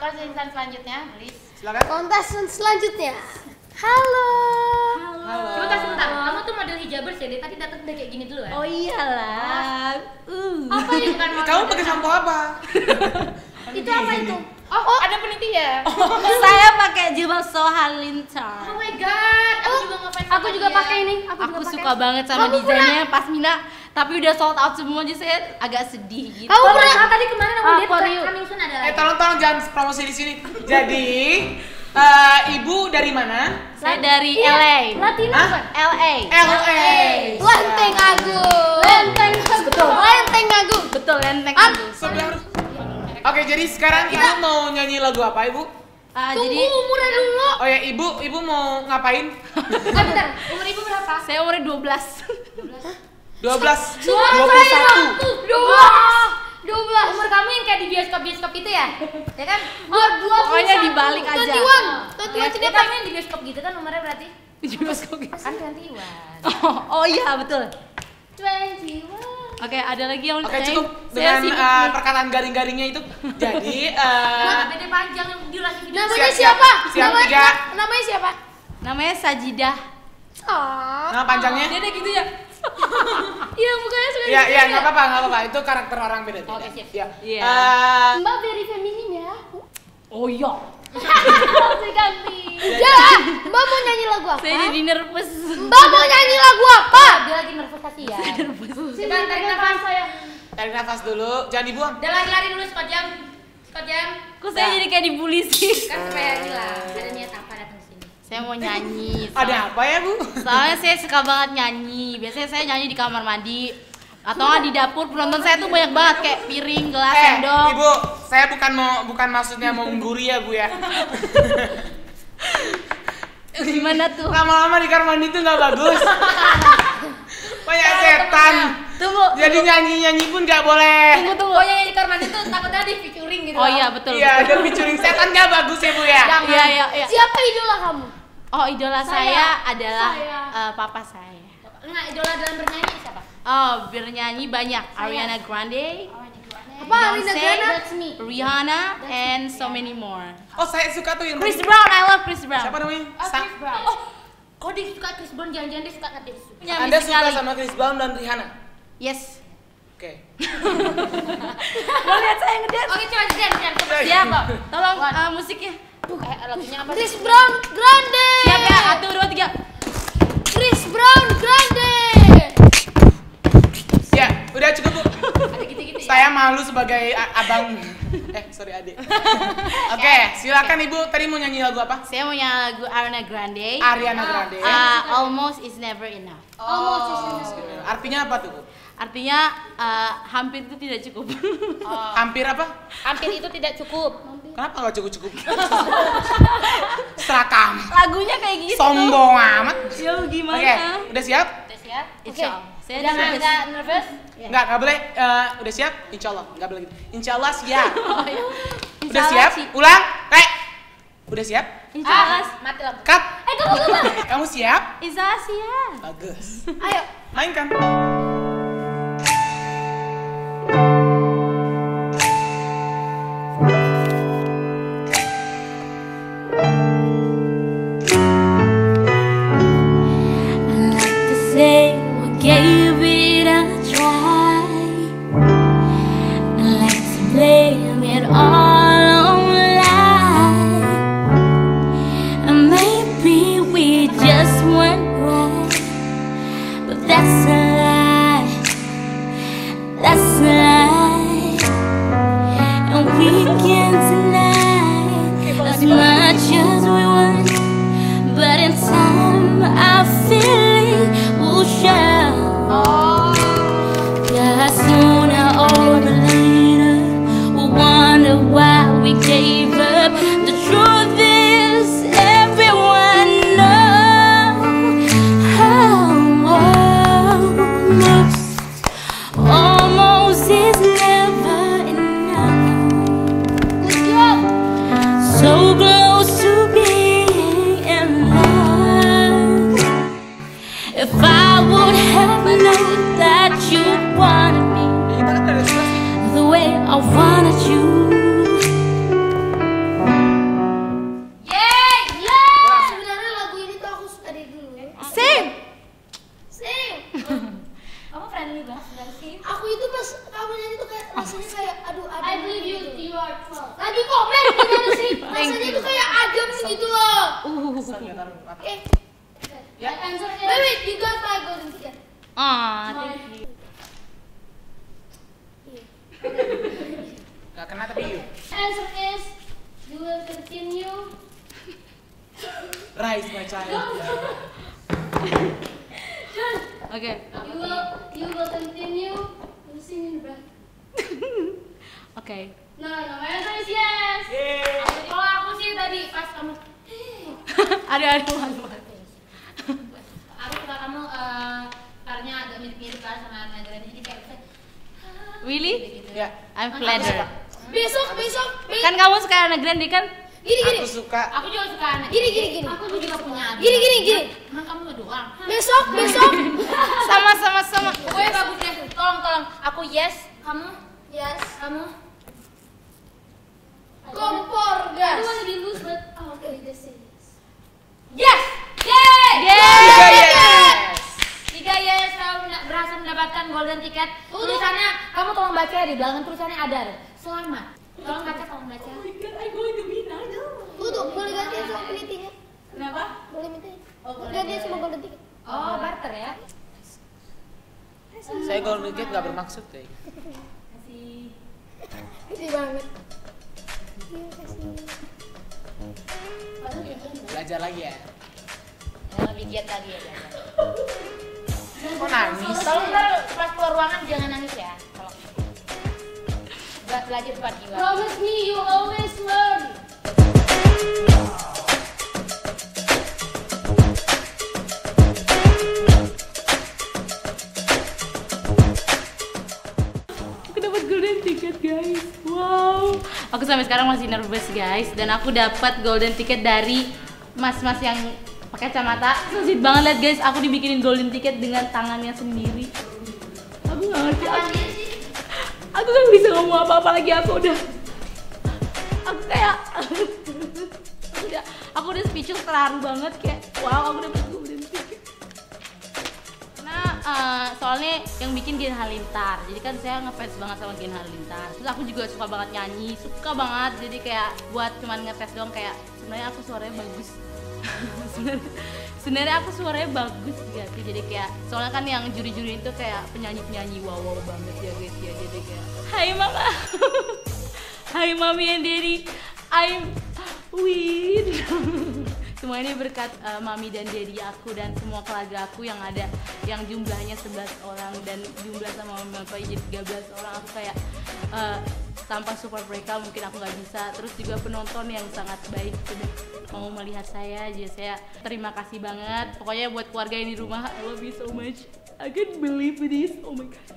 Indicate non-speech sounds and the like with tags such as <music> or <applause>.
konten selanjutnya, please. Silakan. Kontesan selanjutnya. Halo. Sebentar, sebentar. Kamu tuh model hijabers ya? Dari tadi datang udah kayak gini dulu ya? Oh iyalah. Uh. apa ini bukan model? Kamu pakai sampo apa? Itu apa itu? Oh, ada penelitian. Saya pakai jilbab Soha Lintar. Oh my god, aku juga ngapain Aku juga pakai ini. Aku, Aku juga suka banget sama Kamu desainnya pas Mina, tapi udah sold out semua jadi saya agak sedih gitu. Kamu pernah Padahal tadi kemarin aku Ah, lihat coming soon ada Eh lagi. tolong tolong jangan promosi di sini. Jadi eh, ibu dari mana? Saya dari Iya, LA. Latina bukan? LA. LA. Lenteng Agung. Lenteng Betul. Lenteng Agung. Betul lenteng itu. Sebelah. Oke, jadi sekarang ibu mau nyanyi lagu apa, Ibu? Ah, Tunggu jadi umurnya dulu. Oh ya, Ibu, Ibu mau ngapain? Eh, <laughs> bentar, umur ibu berapa? saya umurnya 12. 12 Suara 21. Dua. Dua belas. Umur kamu yang kayak di bioskop-bioskop itu ya? Ya kan? Dua dua. Pokoknya dibalik aja. Tujuan. Ya, Tujuan ya tidak kamu yang di bioskop gitu kan umurnya berarti? Bioskop. Kan 21. Oh, oh iya betul. 21. Oke, ada lagi yang Oke, lain? cukup Saya dengan nih. perkataan garing-garingnya itu. <laughs> Jadi eh Nah, beda panjang yang durasi video. Namanya Siap, siap. siapa? Siap, Namanya tiga. namanya siapa? Namanya Sajidah. Oh. nama panjangnya? Dia ada gitu ya. <laughs> Iya mukanya suka Iya, gitu iya, ya. nggak apa-apa, nggak apa-apa. Itu karakter orang beda-beda. Oke, siap. Iya. Iya. Eh, Mbak very feminin ya. Oh iya. <laughs> Ganti. Ya, Mbak mau nyanyi lagu apa? Saya jadi nervous. Mbak mau nyanyi lagu apa? Dia lagi nervous kasihan. Kita tarik Pegang nafas. saya. Tarik nafas dulu, jangan dibuang. Udah lari-lari dulu Scott Jam. Scott Jam. Kok saya jadi kayak dibully sih? Kan supaya ini lah. Ada niat apa datang sini. Saya mau nyanyi. <laughs> Ada apa ya, Bu? Soalnya saya suka banget nyanyi. Biasanya saya nyanyi di kamar mandi atau nggak di dapur. Penonton saya tuh banyak banget kayak piring, gelas, Eh, sendok. Ibu, saya bukan mau bukan maksudnya mau mengguri ya, Bu ya. <laughs> Gimana tuh? Lama-lama di kamar mandi tuh nggak bagus. <laughs> Banyak setan. Tunggu. Jadi nyanyi-nyanyi pun nggak boleh. Tunggu tunggu. Pokoknya yang di kamar mandi tuh takutnya di featuring gitu. Oh iya betul. Iya, ada featuring setan nggak bagus ya, Bu ya. Iya iya iya. Siapa idola kamu? Oh idola saya, Saya. adalah Saya. eh, papa saya. Enggak, idola dalam bernyanyi siapa? Oh bernyanyi banyak. Ariana Grande, Apa Beyonce, Grana? That's me. Rihanna, and so many more. Oh, saya suka tuh yang Chris. Brown, I love Chris Brown. Siapa namanya? Oh, Chris Brown. Oh, kok dia suka Chris Brown? Jangan-jangan dia suka nggak Punya Anda suka sama Chris Brown dan Rihanna? Yes. Oke. Lo lihat saya ngedance. Oke, coba Jen, Jen. coba. Siap. Tolong eh, musiknya. Eh, lagunya apa? Chris Brown Grande. Siap ya. Satu dua tiga. Chris Brown Grande. Ya, udah cukup, Bu. Ada gitu-gitu ya? Saya malu sebagai abang. Eh, sorry adik. <laughs> Oke, silakan Ibu. Tadi mau nyanyi lagu apa? Saya mau nyanyi lagu Ariana Grande. Ariana Grande. Uh, almost is never enough. Oh. Artinya apa tuh, Bu? Artinya uh, hampir itu tidak cukup. <laughs> Hampir apa? Hampir itu tidak cukup. Kenapa nggak cukup-cukup? Serakam. Lagunya kayak gitu. Sombong amat. Ya gimana? Oke, udah siap? Udah siap? Allah. Saya Udah nervous. nggak nervous? Nggak, nggak boleh. Eh, udah siap? Insya Allah. Nggak boleh gitu. Insya Allah siap. <laughs> Oh, iya. Insya Udah siap? sih. Ulang. Rek. Udah siap? Insya Allah. Ah, mati lampu. Cut. Eh tunggu tunggu. <laughs> Kamu siap? Insya Allah siap. Bagus. Ayo. Mainkan. would have known that you wanted me the way I wanted you. Sebenarnya lagu ini tuh aku suka dulu. <laughs> Friendly banget. Aku itu pas kamu nyanyi tuh kayak rasanya kayak aduh. I believe you, gitu. komen gimana sih? Rasanya tuh kayak adem gitu loh. Uh. Ya. Answer is. Wait, wait, you got my golden ticket. Ah, thank you. Gak kena tapi you. Answer is you will continue. Rise my child. Oke. You will you will continue losing in breath. Oke. No, no, my answer is yes. Kalau aku sih tadi pas kamu <laughs> Ada ada malu. aku suka kamu eh karena agak mirip-mirip kan sama jadi kayak bisa Really? gitu. Ya. I'm flattered. Besok, besok, besok. Kan kamu suka Ariana Grande kan? Gini, gini. Aku suka. Aku juga suka anak. Gini, gini, gini. Aku juga punya adik. Gini, gini, gini. Emang kamu doang. Besok, <laughs> besok. Sama sama sama. Gue bagus deh. Tolong, tolong. Aku yes. Kamu? Yes. Kamu? Kompor I gas. don't wanna be loose, but Oh, okay, just say yes. yes. Yeay! Tiga yes. Tiga yes, kamu menda- berhasil mendapatkan golden ticket. Tulisannya, kamu tolong baca ya di belakang tulisannya ada. deh. Selamat. Tolong baca, tolong baca. Tuh, tuh, boleh ganti sama beli tiket. Kenapa? Boleh minta ya? Ganti sama golden ticket. Oh, barter ya. Saya golden ticket gak bermaksud deh. Kasih. Gede banget. Kasih. Belajar lagi ya. Lebih giat lagi ya. jangan. Kok nangis? Tolong ntar pas keluar ruangan jangan nangis ya. Belajar buat jiwa. Promise me you always learn. Aku dapat golden ticket guys. Wow. Aku sampai sekarang masih nervous guys dan aku dapat golden ticket dari mas-mas yang pakai kacamata. Sweet banget lihat guys, aku dibikinin golden ticket dengan tangannya sendiri. Aku nggak ngerti. Aku, aku nggak bisa ngomong apa-apa lagi. Aku udah, aku kayak, udah, aku udah speechless terharu banget kayak, wow aku golden ticket. Karena eh, soalnya yang bikin Gen Halilintar, jadi kan saya ngefans banget sama Gen Halilintar. Terus aku juga suka banget nyanyi, suka banget. Jadi kayak buat cuman ngetes doang kayak sebenarnya aku suaranya bagus. <laughs> sebenarnya aku suaranya bagus gitu. Jadi kayak soalnya kan yang juri-juri itu kayak penyanyi-penyanyi wow wow banget ya guys ya. Jadi kayak Hai mama. <laughs> Hai mami and daddy. I'm weird. <laughs> Semua ini berkat uh, mami dan daddy aku dan semua keluarga aku yang ada yang jumlahnya 11 orang dan jumlah sama mami bapak jadi 13 orang aku kayak uh, tanpa support mereka mungkin aku nggak bisa. Terus juga penonton yang sangat baik sudah mau melihat saya jadi saya terima kasih banget. Pokoknya buat keluarga yang di rumah I love you so much. I can't believe this. Oh my god